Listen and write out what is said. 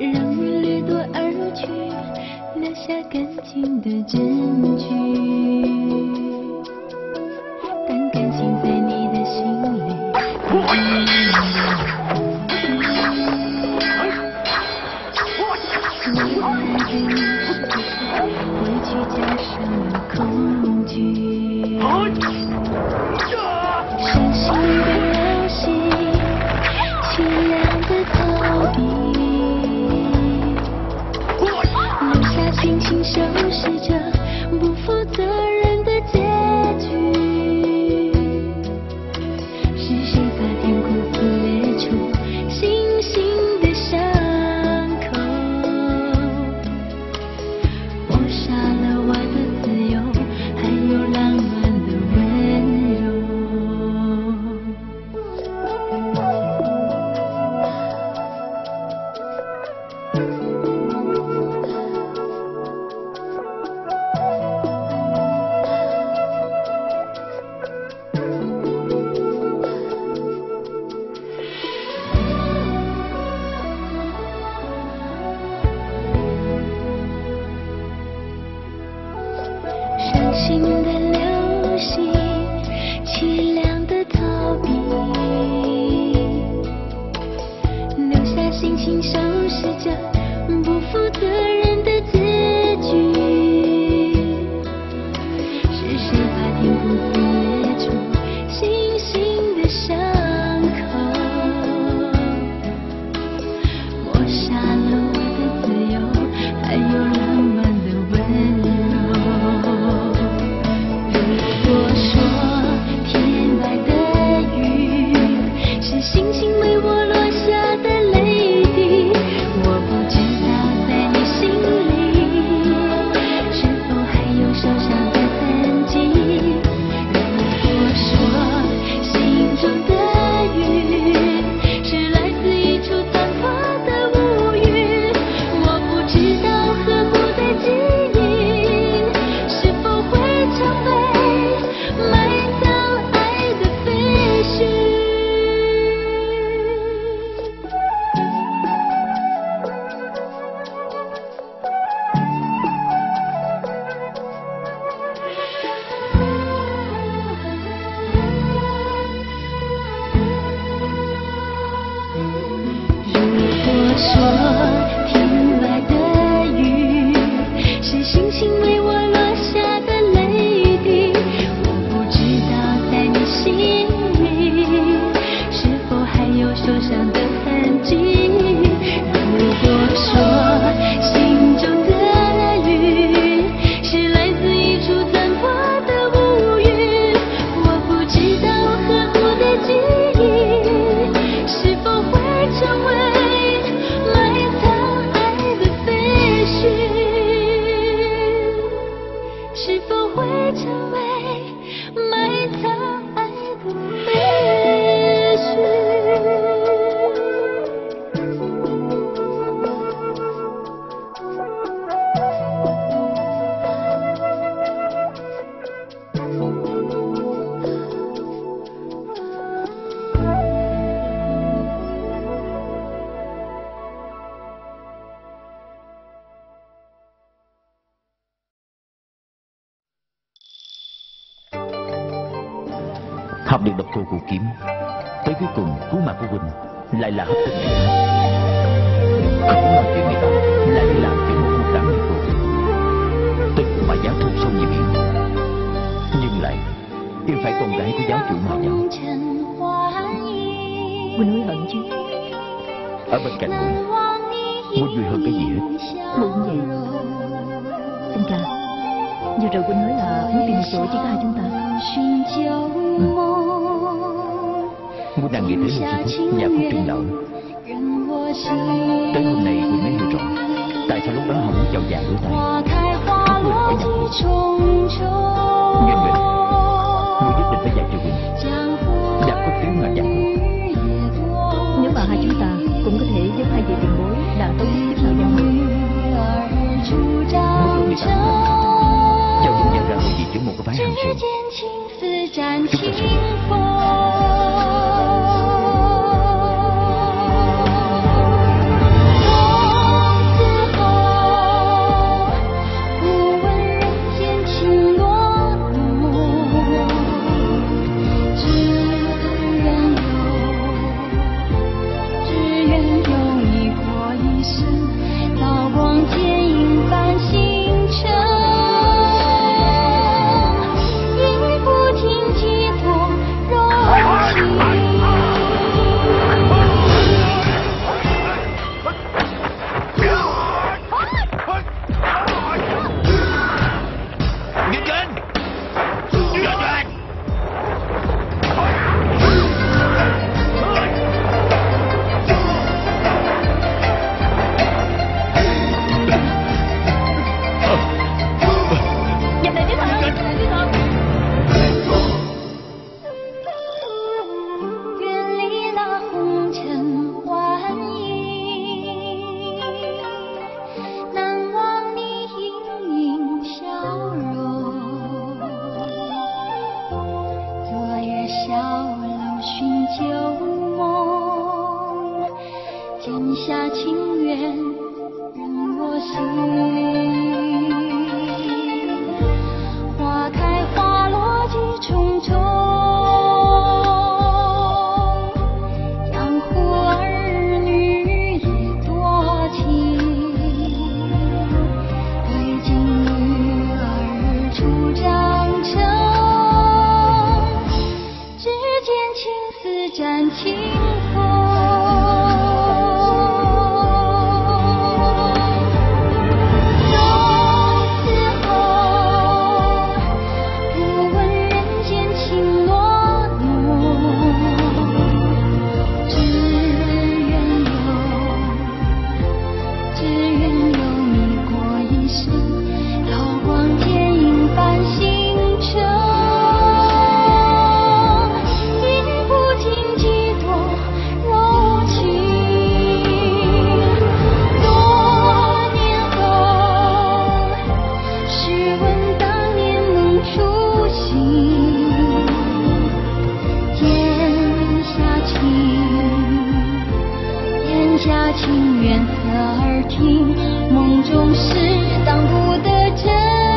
让你掠夺而去，留下感情的证据。但感情在你的心里。Thank. 心。học được độc cô của kiếm. Tới cuối cùng cú mà của huynh lại là hấp tinh này cú mà kiếm này lại đi làm kiếm một một đám người cô. Tức mà giáo thu sâu như biển nhưng lại yêu phải con gái của giáo chủ mà giáo huynh hối hận chứ. Ở bên cạnh huynh huynh vui hơn cái gì hết. Mượn vậy. Tinh ca Vừa rồi huynh nói là muốn tìm một chỗ chỉ có hai chúng ta. Ừ. Nàng nghĩ tới Ngô Duy Quốc và Phúc Trường Lợi Tới hôm nay Quỳnh mới hiểu rõ Tại sao lúc đó họ muốn chào già với tay? Bắt buộc phải nhập quốc Nhưng mình Ngươi nhất định phải dạy cho Quỳnh Đạt quốc cứu ngài dạy Nếu mà hai chúng ta cũng có thể giúp hai vị tiền bối đạt tới tiếp lợi nhau. Người Mức độ 18 Chào Quỳnh nhận ra hội vị trưởng một cái phái hàng xuyên Chúng ta sẽ 刀光剑影繁星家情缘侧耳听，梦中事当不得真。